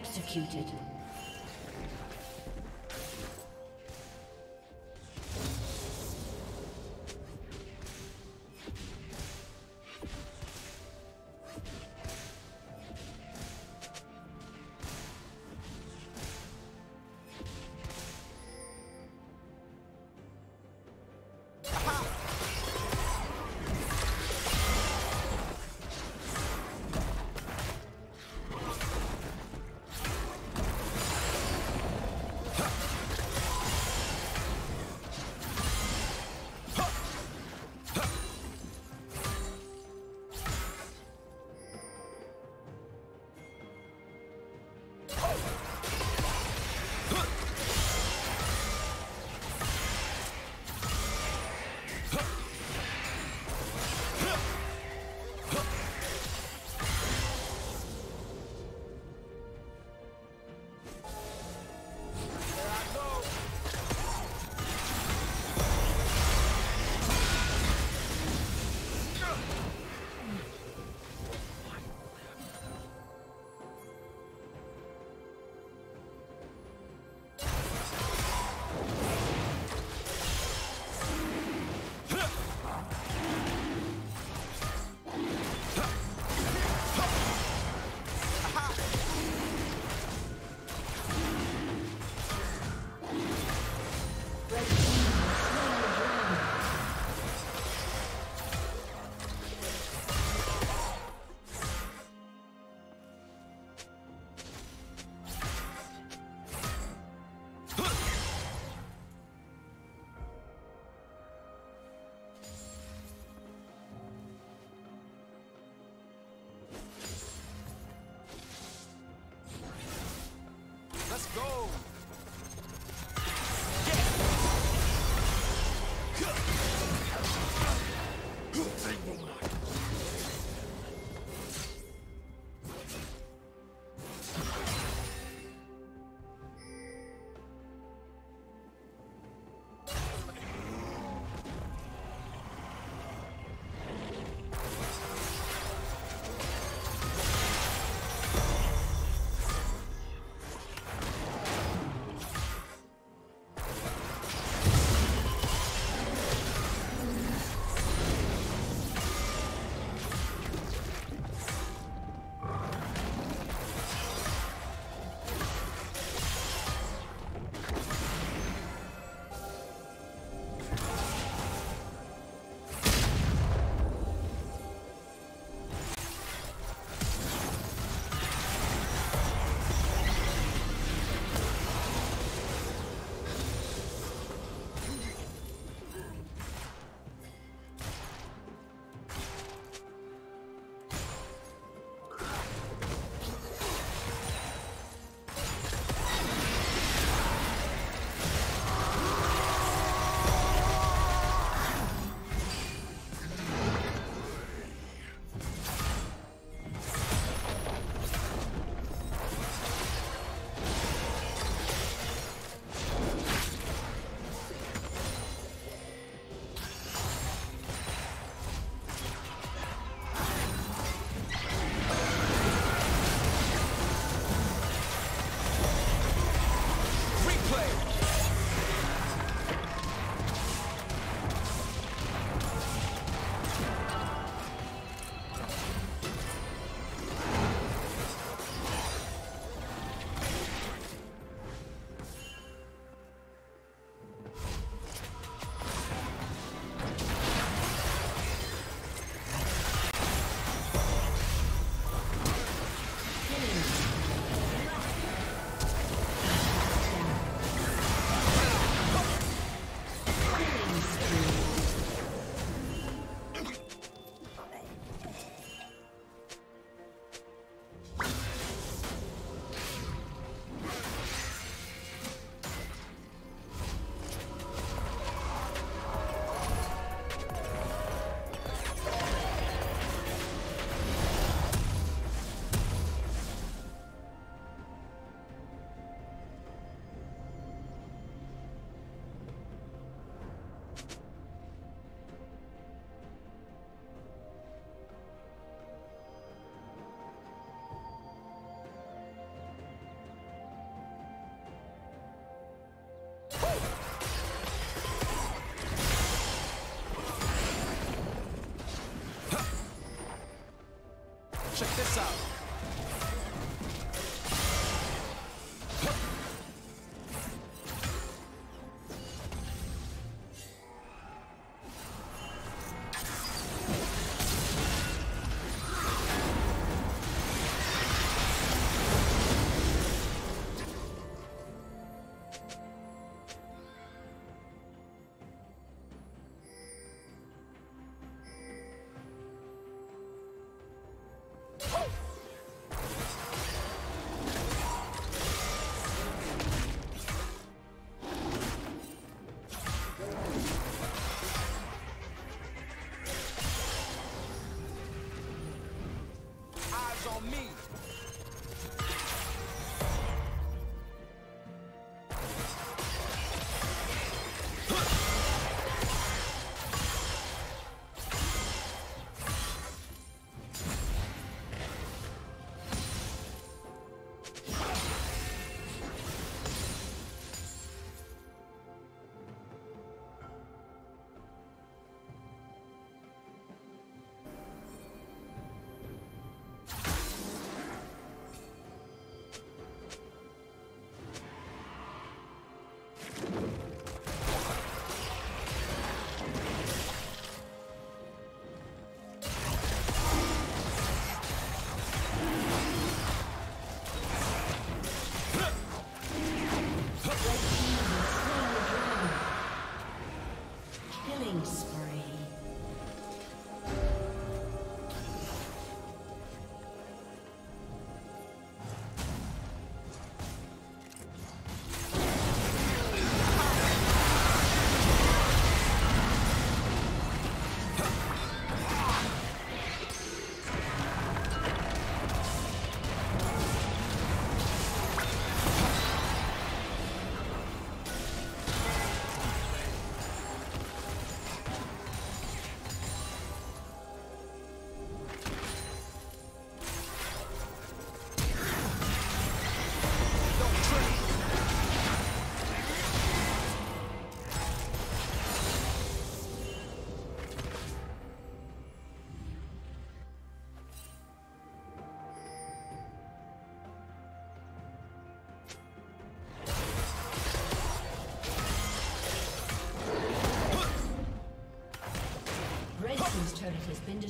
Executed. Go. away.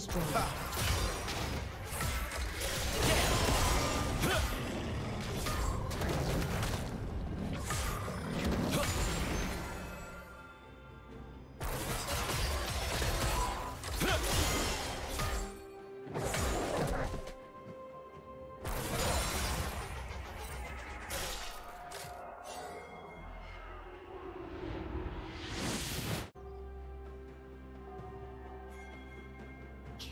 Destroyed.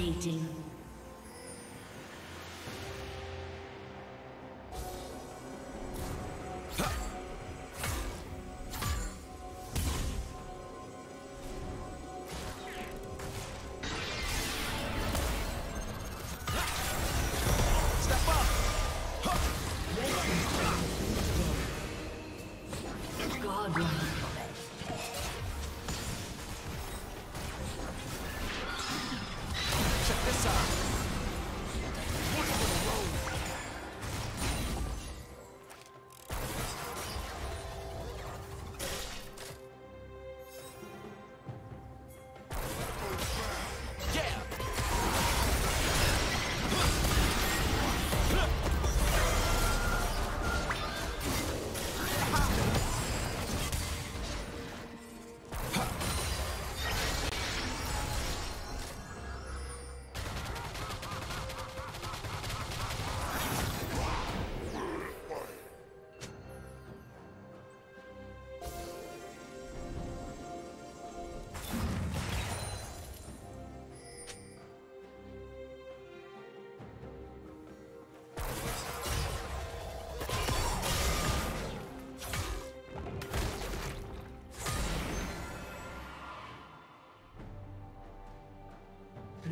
Dominating.